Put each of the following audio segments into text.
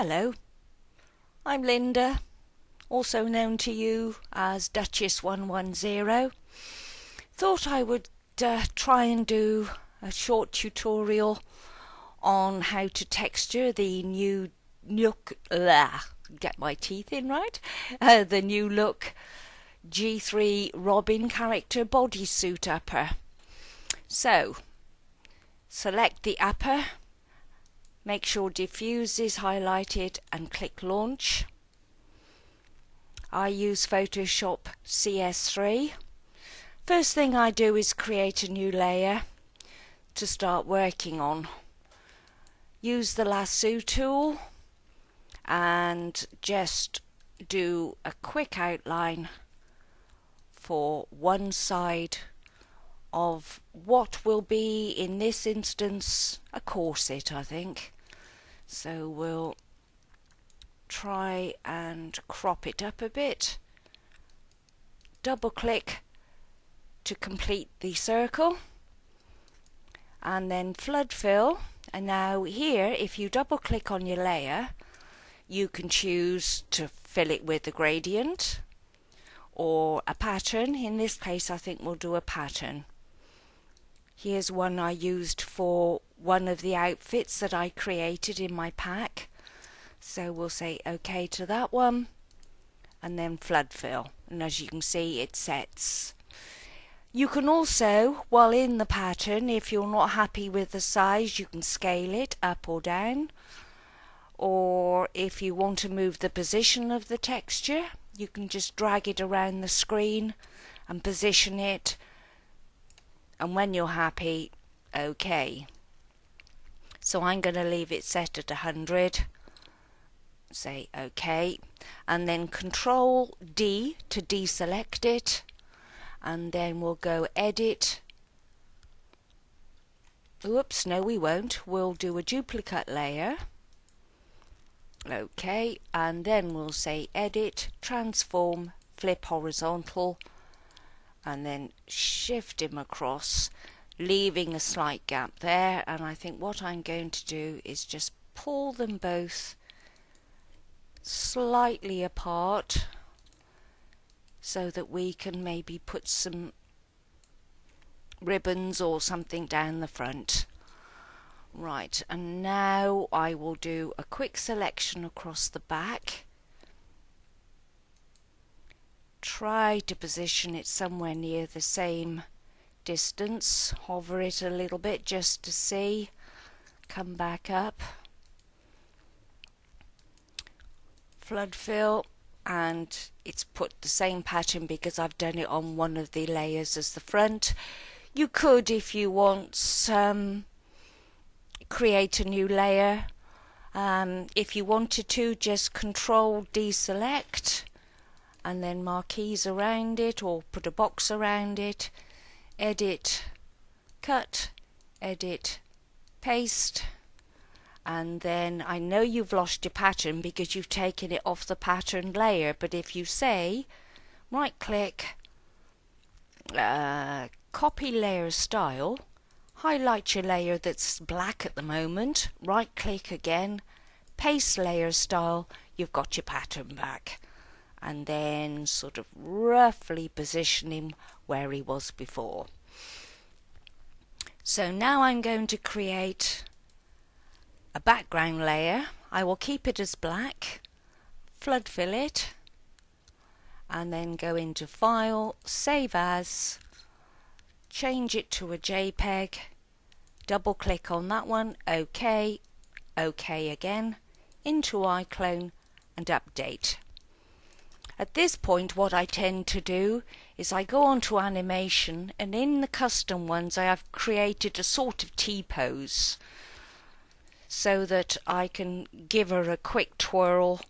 Hello, I'm Linda, also known to you as Duchess110. Thought I would uh, try and do a short tutorial on how to texture the new look, get my teeth in right, uh, the new look G3 Robin character bodysuit upper. So, select the upper Make sure diffuse is highlighted and click launch. I use Photoshop CS3. First thing I do is create a new layer to start working on. Use the lasso tool and just do a quick outline for one side of what will be in this instance a corset I think so we'll try and crop it up a bit. Double click to complete the circle. And then flood fill. And now here if you double click on your layer you can choose to fill it with a gradient or a pattern. In this case I think we'll do a pattern. Here's one I used for one of the outfits that I created in my pack. So we'll say OK to that one and then flood fill and as you can see it sets. You can also, while in the pattern, if you're not happy with the size, you can scale it up or down. Or if you want to move the position of the texture, you can just drag it around the screen and position it. And when you're happy, OK. So I'm going to leave it set at 100. Say OK. And then Control D to deselect it. And then we'll go Edit. Oops, no we won't. We'll do a duplicate layer. OK, and then we'll say Edit, Transform, Flip Horizontal, and then shift him across leaving a slight gap there and I think what I'm going to do is just pull them both slightly apart so that we can maybe put some ribbons or something down the front. Right, and now I will do a quick selection across the back. Try to position it somewhere near the same distance, hover it a little bit just to see, come back up, flood fill and it's put the same pattern because I've done it on one of the layers as the front. You could if you want um, create a new layer. Um, if you wanted to just control deselect and then marquees around it or put a box around it edit, cut, edit, paste and then I know you've lost your pattern because you've taken it off the pattern layer but if you say right click uh, copy layer style highlight your layer that's black at the moment right click again paste layer style you've got your pattern back. And then sort of roughly position him where he was before. So now I'm going to create a background layer. I will keep it as black, flood fill it, and then go into File, Save As, change it to a JPEG, double click on that one, OK, OK again, into iClone and update. At this point what I tend to do is I go on to animation and in the custom ones I have created a sort of T-pose so that I can give her a quick twirl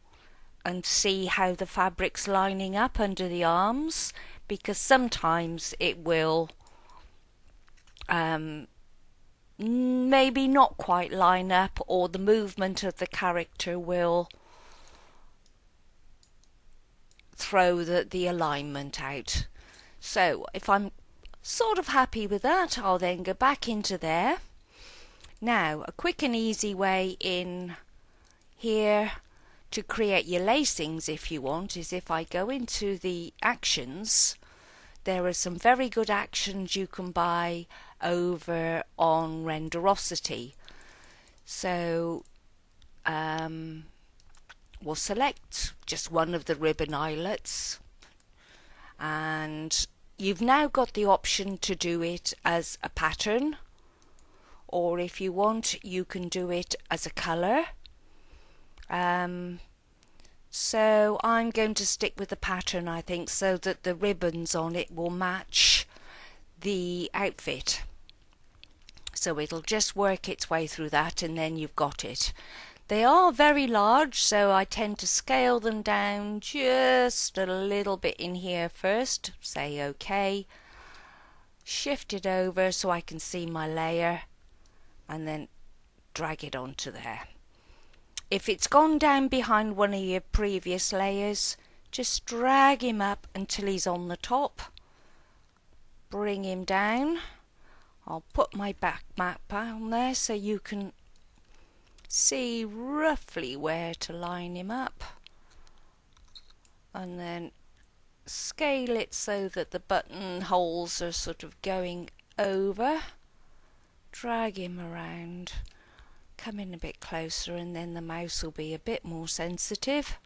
and see how the fabric's lining up under the arms because sometimes it will um, maybe not quite line up or the movement of the character will throw the, the alignment out. So if I'm sort of happy with that, I'll then go back into there. Now, a quick and easy way in here to create your lacings if you want is if I go into the actions there are some very good actions you can buy over on Renderosity so um, we'll select just one of the ribbon eyelets. And you've now got the option to do it as a pattern or if you want you can do it as a colour. Um, so I'm going to stick with the pattern I think so that the ribbons on it will match the outfit. So it'll just work its way through that and then you've got it they are very large so I tend to scale them down just a little bit in here first say okay shift it over so I can see my layer and then drag it onto there. If it's gone down behind one of your previous layers, just drag him up until he's on the top. Bring him down. I'll put my back map on there so you can see roughly where to line him up. And then scale it so that the buttonholes are sort of going over. Drag him around. Come in a bit closer and then the mouse will be a bit more sensitive.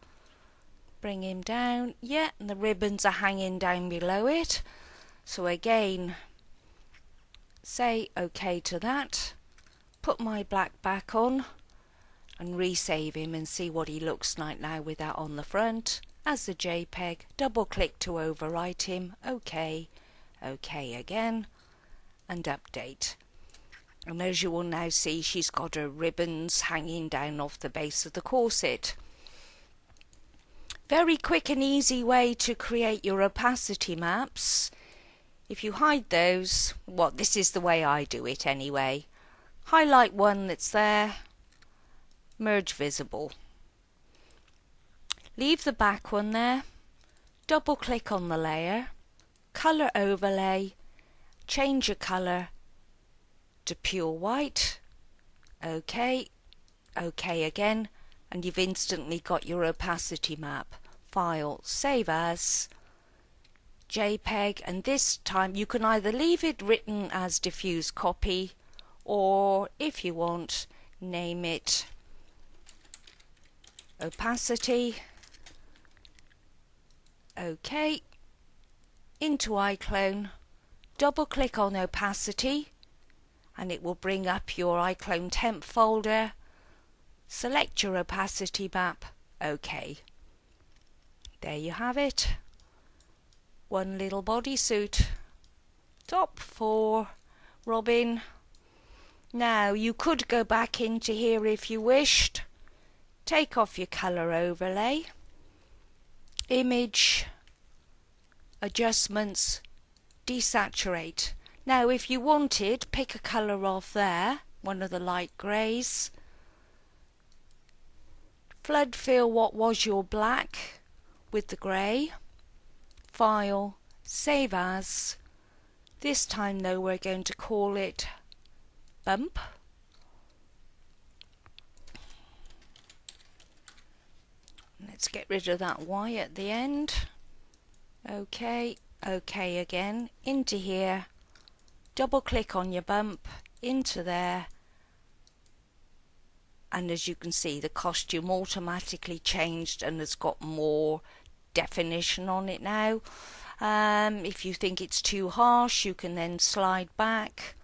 Bring him down. Yeah and the ribbons are hanging down below it. So again say okay to that. Put my black back on and resave him and see what he looks like now with that on the front as the JPEG double click to overwrite him okay okay again and update and as you will now see she's got her ribbons hanging down off the base of the corset. Very quick and easy way to create your opacity maps. If you hide those, well this is the way I do it anyway. Highlight one that's there, merge visible. Leave the back one there, double click on the layer, colour overlay, change your colour to pure white. OK. OK again. And you've instantly got your opacity map. File, save as, JPEG, and this time you can either leave it written as diffuse copy or if you want, name it opacity. OK. Into iClone, double click on opacity and it will bring up your iClone temp folder. Select your opacity map. OK. There you have it. One little bodysuit. Top four. Robin. Now you could go back into here if you wished. Take off your colour overlay. Image. Adjustments. Desaturate now if you wanted, pick a colour off there, one of the light greys. Flood fill what was your black with the grey. File, save as. This time though we're going to call it bump. Let's get rid of that Y at the end. Okay, okay again, into here. Double click on your bump. Into there. And as you can see the costume automatically changed and has got more definition on it now. Um, if you think it's too harsh you can then slide back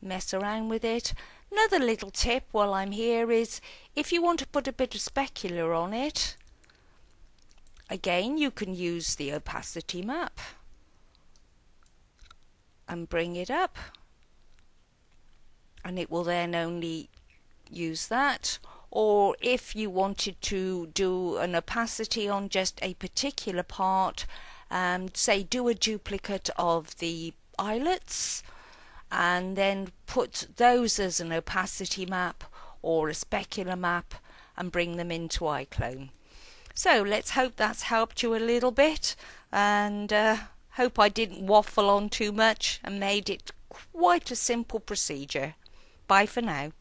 mess around with it. Another little tip while I'm here is if you want to put a bit of specular on it again you can use the opacity map and bring it up and it will then only use that or if you wanted to do an opacity on just a particular part um, say do a duplicate of the eyelets and then put those as an opacity map or a specular map and bring them into iClone. So let's hope that's helped you a little bit and uh, Hope I didn't waffle on too much and made it quite a simple procedure. Bye for now.